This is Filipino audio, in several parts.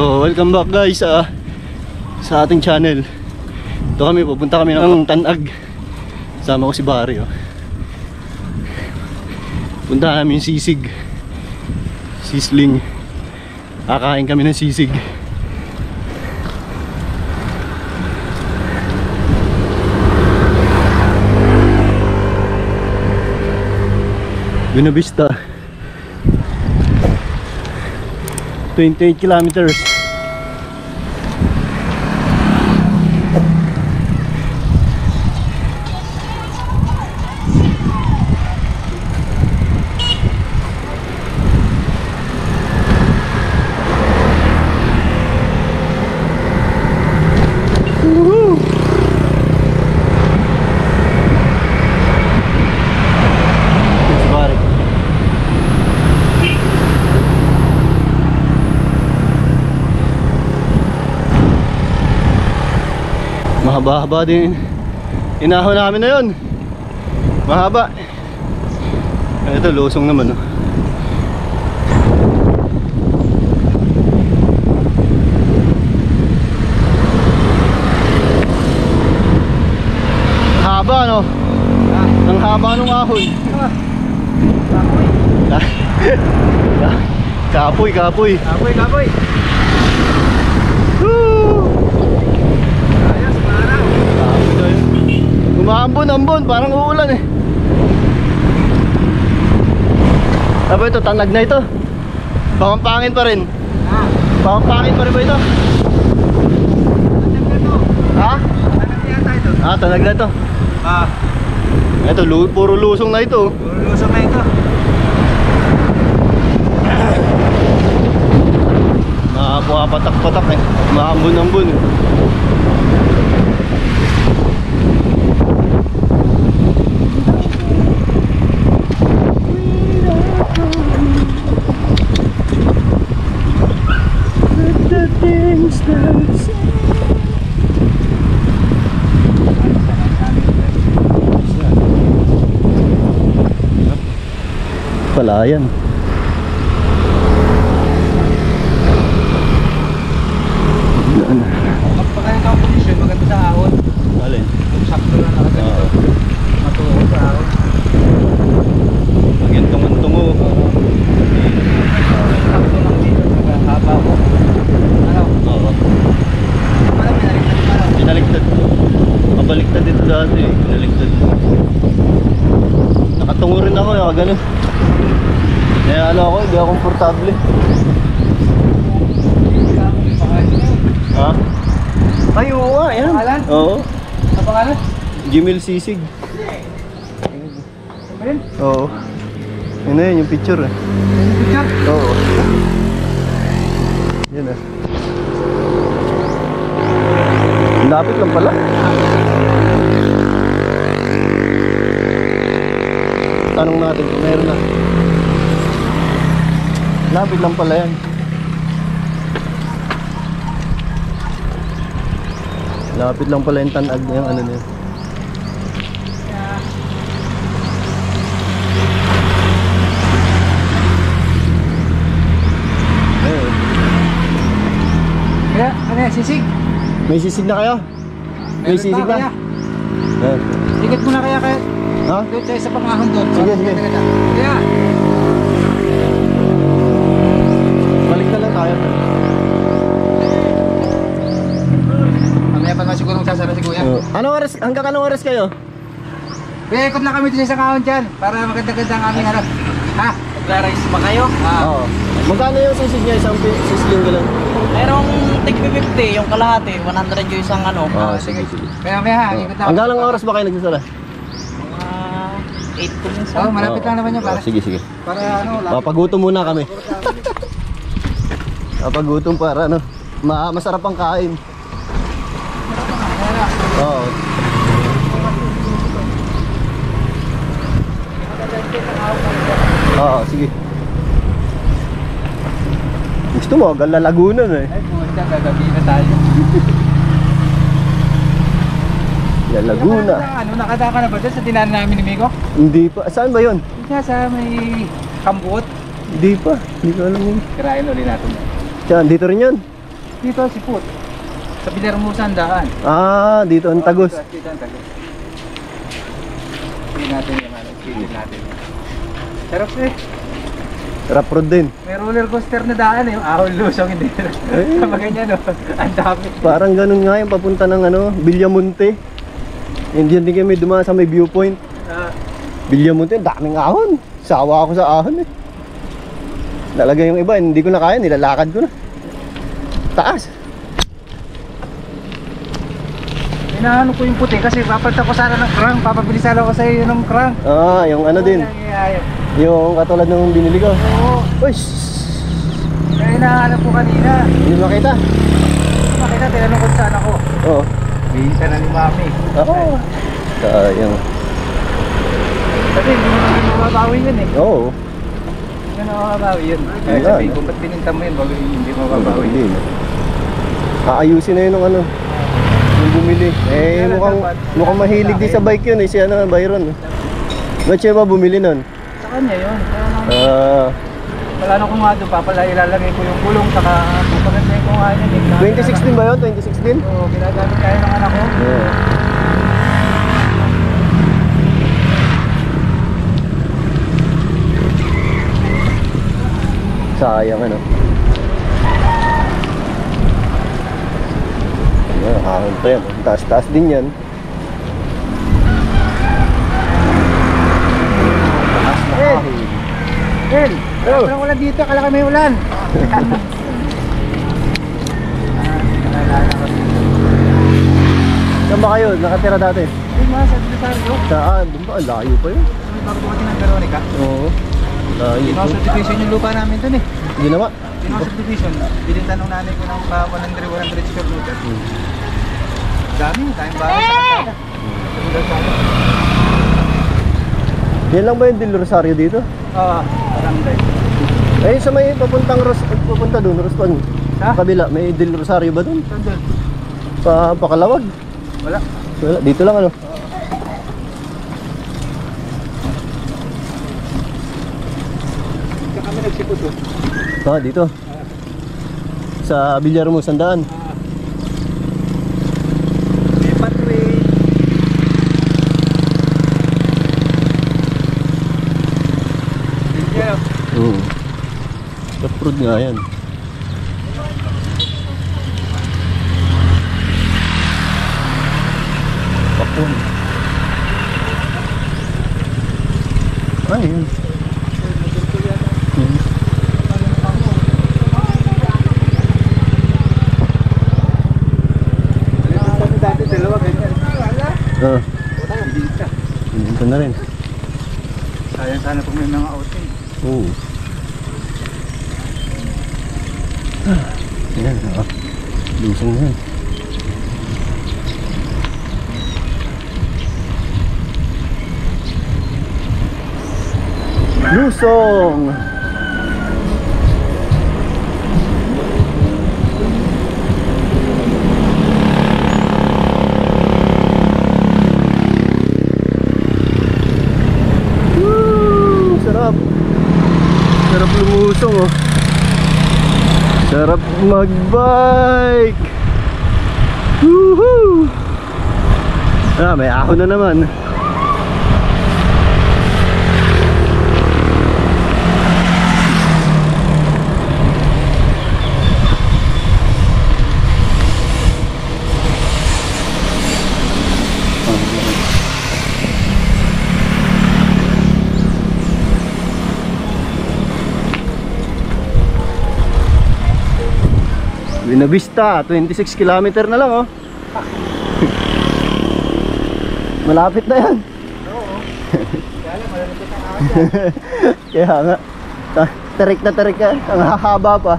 So, welcome back guys sa sa ating channel. Ito kami, pupunta kami ng Tanag. Sama ko si Barry. Oh. Punta namin yung sisig. Sisling. Kakain kami ng sisig. Buena Vista. 28 kilometers. Mahaba-haba din. Inahon namin na yun. Mahaba. Ito, lusong naman. Oh. Haba, no? Ang haba nung ahon. kapoy, kapoy. Kapoy, kapoy. Woo! Ayos, para. Kapoy na yun. Umambon-ambon, parang uulan eh. Aba ito, tanag na ito. Pamampangin pa rin. Ah, Pamampangin pa rin ba ito? na. Ha? Tanag yata ito. Ah, tanag na ito. Ah, Ito, lu puro lusong na ito. lulusong na ito. Nakapatak-patak eh. Maambon-ambon eh. Palayan. Magpaka yung composition, maganda sa ahon. Alin? Sakto lang nakaganito. Matuwa sa ahon. Pag yan tungo-tungo. Sakto lang dito. Haba ko. Ano? Oo. Parang pinalitan pa lang. Pinaliktad. Pabaliktad dito dati eh. Pinaliktad. Nakatungo rin ako, yung ganun. Kaya ano ako, hindi ako komportable. Ha? Ay, oo nga, yan. Pangalan? Oo. Ang pangalan? Gmail sisig. Ano yun? Oo. Yun na yun, yung picture eh. Yung picture? Oo. Yun eh. Lapit lang pala. Tanong natin kung meron na. Lapit lang pala yan. Lapit lang pala yung tanag yung ano niya. Ayun. Kaya, ano yan? Sisig? May sisig na kayo? May Meron sisig na? kaya? Mo na kaya kaya Ha? doon sa isa pang ahon doon. Sige, sige. Kaya, Balik na lang tayo. mamaya pa naman siguro magsasara si Kuya. Uh, anong oras, hanggang anong oras kayo? Kaya ikot na kami doon sa isang ahon dyan para maganda-ganda ang aming harap. Ha? Magra-rice pa kayo? Ha? Oo. Magkano yung sisig niya? Isang pi- sisling ko lang. Merong tig 50, yung kalahati, 100 yung isang ano. Oo, Ah, sige, sige. Kaya mamaya ha, ikot na. Hanggang anong oras ba kayo nagsasara? Mga 8 to minsan. Oo, malapit lang naman yun para. Oo, sige, sige. Para ano, lapit. Mapagutom muna kami. Mapagutom para ano, ma masarap ang kain. Oo. Oo, sige. Gusto mo, hanggang lalagunan eh. Ay, pumunta, gagabi na tayo. Laguna. Ano, nakadaka na ba dyan sa tinaan namin ni Miko? Hindi pa. Saan ba yun? Diyan sa may kambut. Hindi pa. Hindi ko alam yun. Kirain ulit natin. Diyan, dito rin yun. Dito si Put. Sa Bilarmusan daan. Ah, dito ang tagos. Dito, dito ang tagos. Hindi natin yung ano, natin. Sarap eh. Sarap road din. May roller coaster na daan eh. Yung ahon lusong hindi. Eh. Sama ganyan no. Ang dami. Parang ganun nga yung papunta ng ano, Villamonte. Hindi din kami dumaan sa may viewpoint. Ah, Villamonte, daming ahon. Sawa ako sa ahon eh. Talaga yung iba, hindi ko na kaya, nilalakad ko na. Taas. Inaano ko yung puti kasi papalta ko sana ng crank. Papabilisan ako sa iyo ng crank. Ah, yung ano din. Ay, ay, ay. Yung katulad ng binili ko. Oo. Uy. Kaya inahanap ko kanina. hindi mo makita. Makita, tinanong ko saan ako. Oo. Bisa na ni Mami. Oo. Sayang. Kasi hindi mo naman mababawi yun eh. Oo. Hindi mo mababawi yun. Kaya Wala, sabihin no? ko, ba't bininta mo yun bago hindi mababawi? Hindi. Aayusin na yun ng ano. Yung bumili. Eh, Kaya mukhang, dapat- mukhang mahilig din sa bike yun eh. Si ano, Byron. Ba't siya ba bumili nun? Kanya yun. Ah, wala na ko nga doon, papala ilalagay ko yung gulong saka pupagantay ko nga yun. eh. 2016 ba yun? 2016? Oo, ginagamit tayo ng anak ko. Yeah. Sayang ano. Pa yan. Taas-taas din yan. Eh! wala Oh. palang ulan dito, kala kami may ulan. Ah. Saan ba kayo? Nakatira dati? Yung mga sa Rosario, Saan? Doon ba? Layo pa yun. bago bukatin ng Veronica. Oo. Layo Ginawa subdivision yung lupa namin dun eh. Ginawa. Ginawa subdivision. Bilintan ng nanay ko ng pa 100, 100 square meter. Dami, tayong bahay sa kalsada. Sa kalsada. Yan lang ba yung Del Rosario dito? Oo, barangay. Eh, sa may papuntang Ros papunta doon, Rospan. Ha? Kabila, may Del Rosario ba doon? Dun? Pa Pakalawag. Wala. Wala, dito lang ano. Kaya kami nagsipot doon. Ah, dito. Sa Villarmo, Sandaan. May pathway. Yeah. Hmm. Off-road nga yan. Pakun. Ay, yun. Ganyan. Ah, Hindi na rin. Sayang sana kung may mga outing. Oo. Ah, yan, ah. Lusong na yan. Lusong! Woo! Sarap! Sarap lumusong oh. Sarap magbike. Woohoo! Ah, may ahon na naman. Binavista, 26 kilometer na lang oh. Malapit na yan. Kaya lang, malamit akin. Kaya nga. Ta- Tarik na tarik ka. Ang hahaba pa.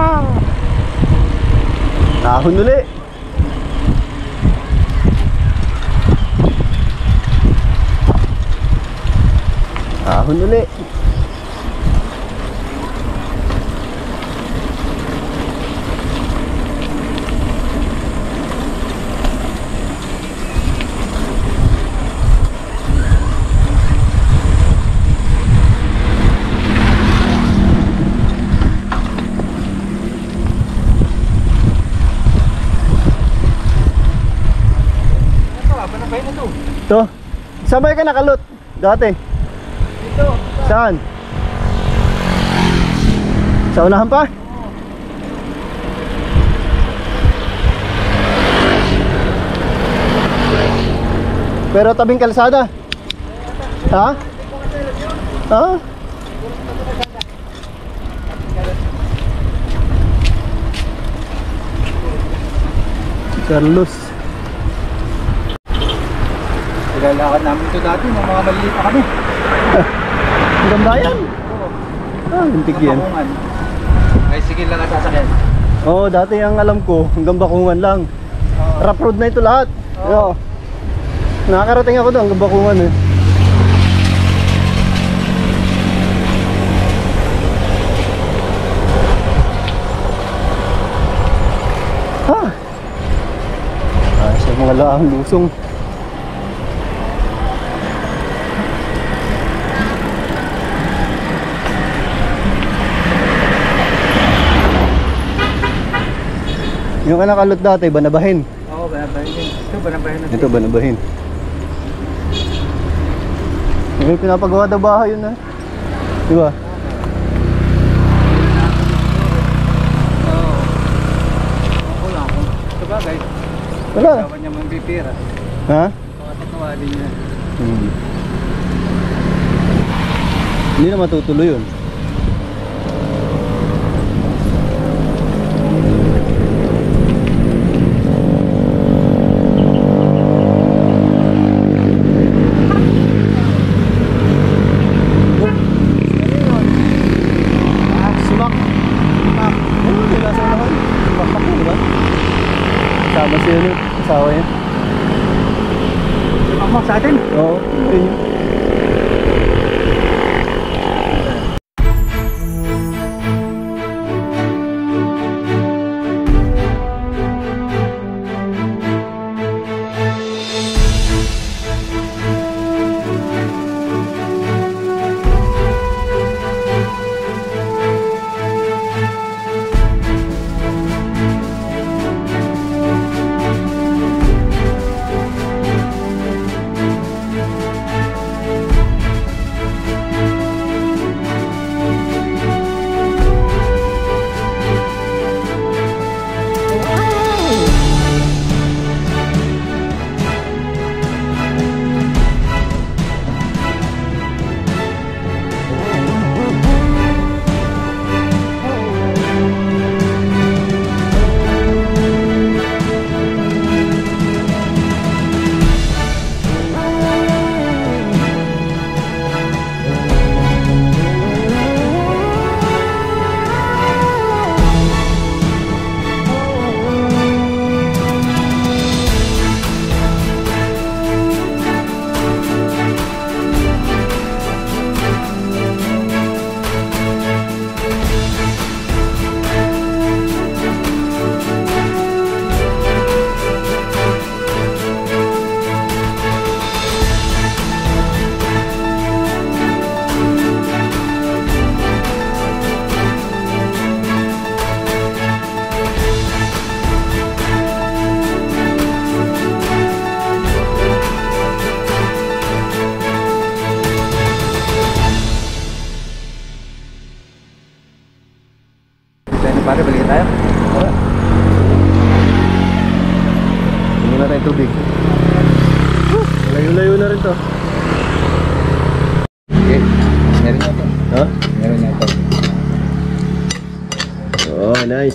Yeehaw! Ahon ulit. Ahon ahon uli. To? To. Sabay ka nakalot dati. Dito. Saan? Sa unahan pa? Pero tabing kalsada? Ha? Ha? Carlos. Nilalakad namin ito dati nung mga maliliit pa kami. Ang ganda yan. Ah, hintik yan. Ay, sige lang ang sasakyan. Oo, dati ang alam ko, hanggang bakungan lang. Rough road na ito lahat. Oo. Nakakarating ako doon hanggang bakungan eh. Ha? Ah, sa mga laang lusong. Yung kanakalot dati, banabahin. Oo, banabahin. Ito, banabahin na Ito, banabahin. May pinapagawa daw bahay yun na. Di ba? Oo. Ako lang ako. Ito ba guys? Wala. Kawan niya mambipira. Ha? Makatatawa din niya. Hmm. Hindi na matutuloy yun.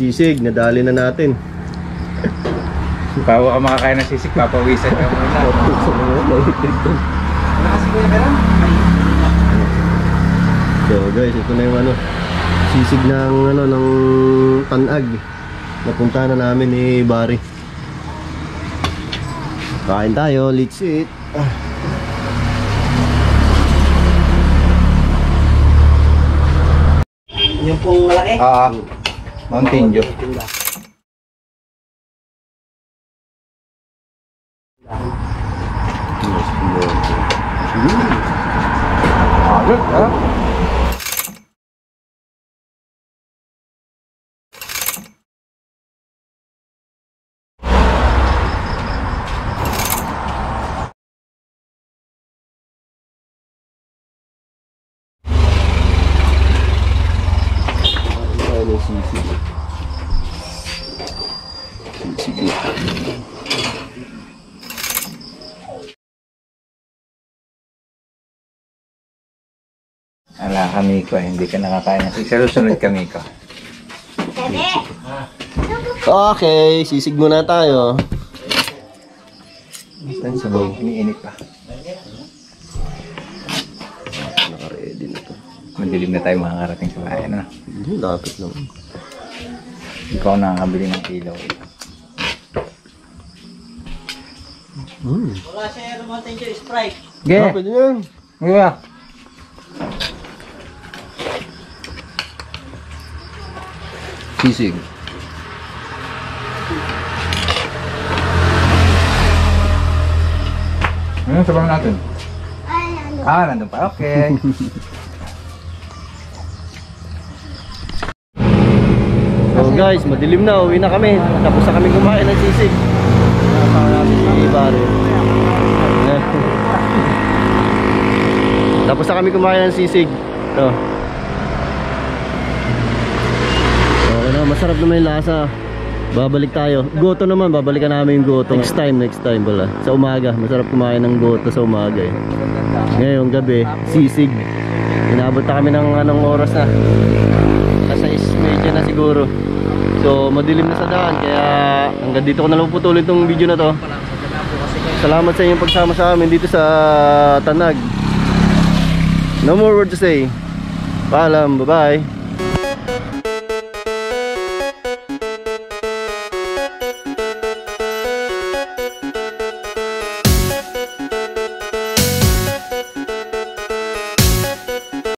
Sisig. Nadali na natin. Bago ka makakain ng sisig, papawisan ka muna. Wala kasi kuya meron? So guys, ito na yung ano, sisig ng ano ng tanag. Napunta na namin ni Bari. Kain tayo, let's eat. Ah. Kung malaki. Ah, Mountain Dew. Ayos, ah. Ano Ala kami ko, hindi ka nakakain ng sisig. Susunod kami ko. Okay, sisig muna tayo. Saan sa loob? Iniinit pa. Naka-ready na to. Madilim na tayo makakarating sa bahay. Ano? Hindi, lapit lang. Ikaw nakakabili ng ilaw. Hmm. Wala siya Mountain Dew Sprite. Lapit yan. Yeah. Sisig. Ano sabaw natin? Ah, nandun pa. Okay. So guys, madilim na. Uwi na kami. Tapos na kami kumain ng sisig. Nakasama namin si Barry. Tapos na kami kumain ng sisig. Ito. Okay na, masarap naman yung lasa. Babalik tayo. Goto naman, babalikan namin yung goto. Next time, next time pala. Sa umaga, masarap kumain ng goto sa umaga eh. Ngayong gabi, sisig. Inabot na kami ng anong oras na. Nasa is medya na siguro. So, madilim na sa daan. Kaya hanggang dito ko na lang putuloy itong video na to. Salamat sa inyong pagsama sa amin dito sa Tanag. No more word to say. Paalam. Bye-bye.